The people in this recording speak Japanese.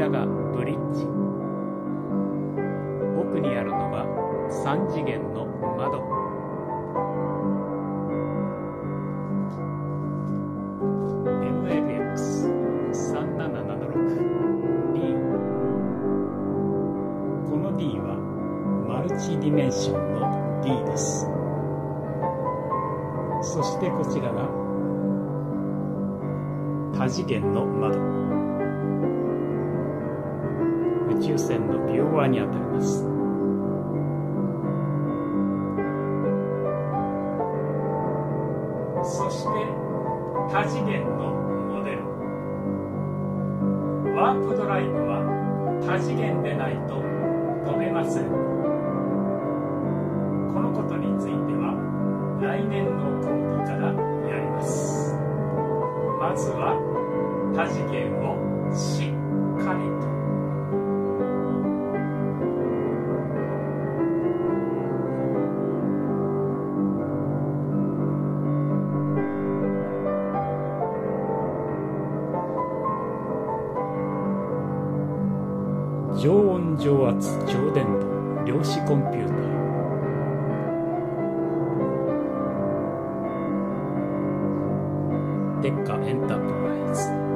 らがブリッジ。奥にあるのが3次元の窓。この D はマルチディメンションの D です。そしてこちらが多次元の窓。宇宙船の両側にあたります。そして多次元のモデル。ワープドライブは多次元でないと飛べません。このことについては来年の講義からやります。まずは多次元をしっかりと。常温常圧超電導量子コンピューター。デッカエンタープライズ。